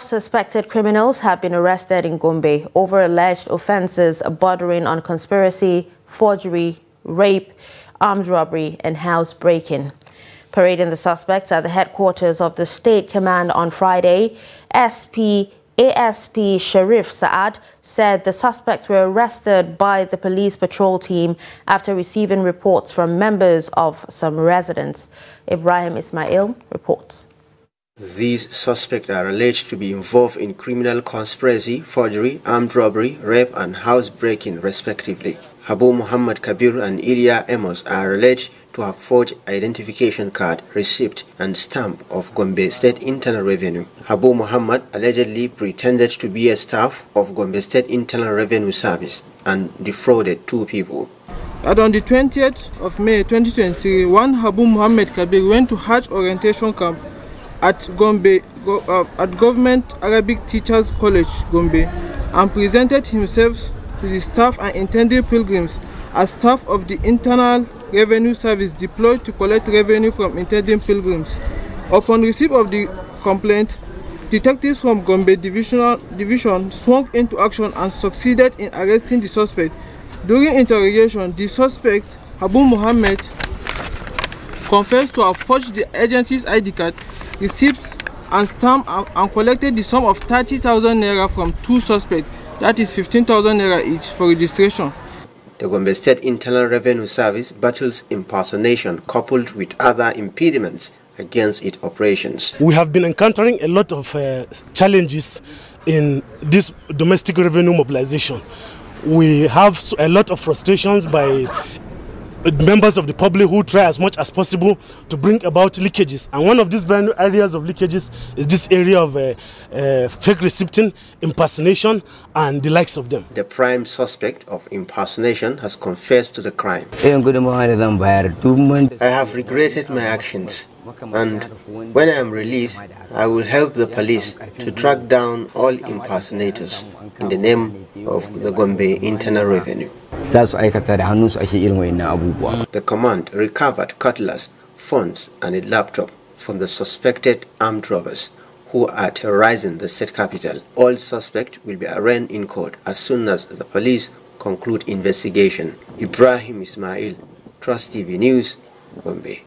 Suspected criminals have been arrested in Gombe over alleged offences bordering on conspiracy, forgery, rape, armed robbery and house breaking. Parading the suspects at the headquarters of the State Command on Friday, SP ASP Sharif Saad said the suspects were arrested by the police patrol team after receiving reports from members of some residents. Ibrahim Ismail reports. These suspects are alleged to be involved in criminal conspiracy, forgery, armed robbery, rape and housebreaking respectively. Habu Muhammad Kabir and Ilya Amos are alleged to have forged identification card, receipt and stamp of Gombe State Internal Revenue. Habu Muhammad allegedly pretended to be a staff of Gombe State Internal Revenue Service and defrauded two people. On the 20th of May 2021, Habu Muhammad Kabir went to Hajj orientation camp at Gombe go, uh, at Government Arabic Teachers College, Gombe, and presented himself to the staff and intended pilgrims as staff of the Internal Revenue Service deployed to collect revenue from intending pilgrims. Upon receipt of the complaint, detectives from Gombe Divisional Division swung into action and succeeded in arresting the suspect. During interrogation, the suspect, Habu Mohammed, confessed to have forged the agency's ID card received and stamped and collected the sum of 30,000 naira from two suspects, that is 15,000 naira each, for registration. The Gombe State Internal Revenue Service battles impersonation coupled with other impediments against its operations. We have been encountering a lot of uh, challenges in this domestic revenue mobilization. We have a lot of frustrations by members of the public who try as much as possible to bring about leakages. And one of these areas of leakages is this area of uh, uh, fake receipting, impersonation, and the likes of them. The prime suspect of impersonation has confessed to the crime. I have regretted my actions and when I am released, I will help the police to track down all impersonators in the name of the Gombe Internal Revenue. The command recovered cutlass, phones and a laptop from the suspected armed robbers who are terrorizing the state capital. All suspects will be arraigned in court as soon as the police conclude investigation. Ibrahim Ismail, Trust TV News, Gombe.